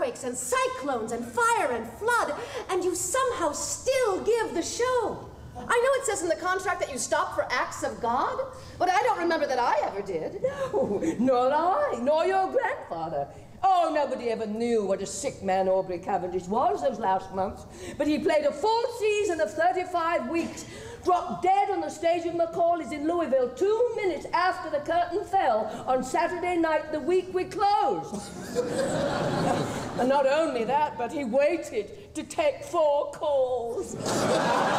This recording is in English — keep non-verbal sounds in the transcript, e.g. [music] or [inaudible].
earthquakes and cyclones and fire and flood, and you somehow still give the show. I know it says in the contract that you stop for acts of God, but I don't remember that I ever did. No, nor I, nor your grandfather. Oh, nobody ever knew what a sick man Aubrey Cavendish was those last months. But he played a full season of 35 weeks, dropped dead on the stage of Macauley's in Louisville two minutes after the curtain fell on Saturday night the week we closed. [laughs] and not only that, but he waited to take four calls. [laughs]